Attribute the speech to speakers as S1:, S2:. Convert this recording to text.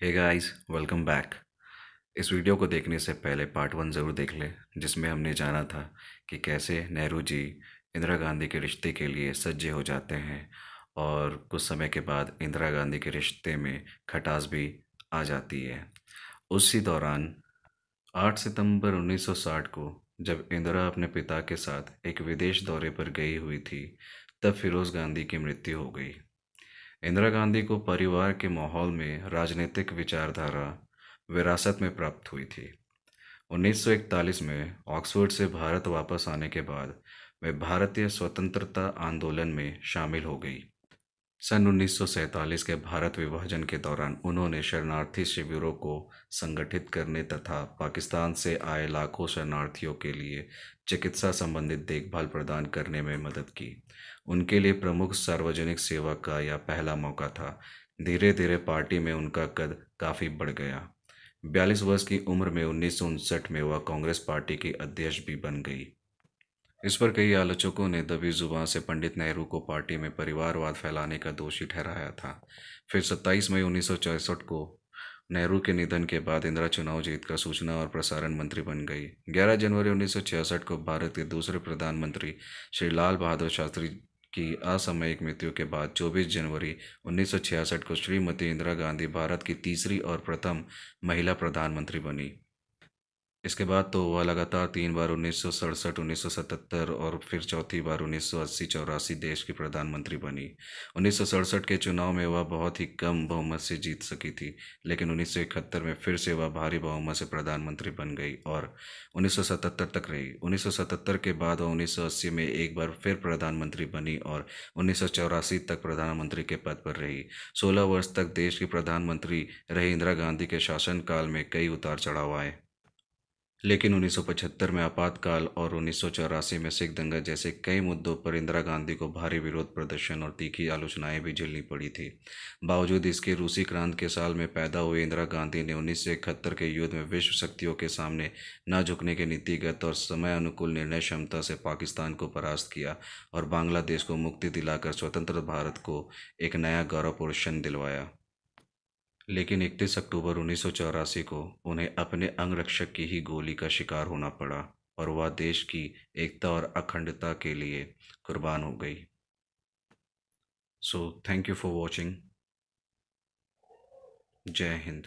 S1: हे guys welcome back इस video को देखने से पहले पार्ट वन ज़रूर देख लें, जिसमें हमने जाना था कि कैसे नेहरू जी इंदिरा गांधी के रिश्ते के लिए सज्जे हो जाते हैं और कुछ समय के बाद इंदिरा गांधी के रिश्ते में खटास भी आ जाती है। उसी दौरान 8 सितंबर 1960 को जब इंदिरा अपने पिता के साथ एक विदेश दौरे पर गई हुई थी, तब फिरोज़ गांधी की मृत्यु हो गई। इंदिरा गांधी को परिवार के माहौल में राजनीतिक विचारधारा विरासत में प्राप्त हुई थी। 1941 में ऑक्सफोर्ड से भारत वापस आने के बाद वे भारतीय स्वतंत्रता आंदोलन में शामिल हो गई। सन 1947 के भारत विभाजन के दौरान उन्होंने शरणार्थी शिविरों को संगठित करने तथा पाकिस्तान से आए लाखों शरणार्थियों के लिए चिकित्सा संबंधित देखभाल प्रदान करने में मदद की। उनके लिए प्रमुख सार्वजनिक सेवा का यह पहला मौका था। धीरे धीरे पार्टी में उनका कद काफ़ी बढ़ गया। बयालीस वर्ष की उम्र में उन्नीस सौ उनसठ में वह कांग्रेस पार्टी की अध्यक्ष भी बन गई। इस पर कई आलोचकों ने दबी ज़ुबान से पंडित नेहरू को पार्टी में परिवारवाद फैलाने का दोषी ठहराया था। फिर 27 मई उन्नीस सौ चौंसठ को नेहरू के निधन के बाद इंदिरा चुनाव जीतकर सूचना और प्रसारण मंत्री बन गई। 11 जनवरी 1966 को भारत के दूसरे प्रधानमंत्री श्री लाल बहादुर शास्त्री की असामयिक मृत्यु के बाद 24 जनवरी 1966 को श्रीमती इंदिरा गांधी भारत की तीसरी और प्रथम महिला प्रधानमंत्री बनी। इसके बाद तो वह लगातार तीन बार उन्नीस सौ सड़सठ, उन्नीस सौ सतहत्तर और फिर चौथी बार उन्नीस सौ अस्सी, चौरासी देश की प्रधानमंत्री बनी। उन्नीस सौ सड़सठ के चुनाव में वह बहुत ही कम बहुमत से जीत सकी थी, लेकिन उन्नीस सौ इकहत्तर में फिर से वह भारी बहुमत से प्रधानमंत्री बन गई और उन्नीस सौ सतहत्तर तक रही। उन्नीस सौ सतहत्तर के बाद वह उन्नीस सौ अस्सी में एक बार फिर प्रधानमंत्री बनी और उन्नीस सौ चौरासी तक प्रधानमंत्री के पद पर रही। सोलह वर्ष तक देश की प्रधानमंत्री रही इंदिरा गांधी के शासनकाल में कई उतार चढ़ाव आए। लेकिन 1975 में आपातकाल और उन्नीस सौ चौरासी में सिख दंगा जैसे कई मुद्दों पर इंदिरा गांधी को भारी विरोध प्रदर्शन और तीखी आलोचनाएँ भी झेलनी पड़ी थी। बावजूद इसके रूसी क्रांति के साल में पैदा हुए इंदिरा गांधी ने उन्नीस सौ इकहत्तर के युद्ध में विश्व शक्तियों के सामने न झुकने के नीतिगत और समय अनुकूल निर्णय क्षमता से पाकिस्तान को परास्त किया और बांग्लादेश को मुक्ति दिलाकर स्वतंत्र भारत को एक नया गौरवपूर्ण क्षण दिलवाया। लेकिन इकतीस अक्टूबर उन्नीस सौ चौरासी को उन्हें अपने अंगरक्षक की ही गोली का शिकार होना पड़ा और वह देश की एकता और अखंडता के लिए कुर्बान हो गई। So thank you for watching जय हिंद।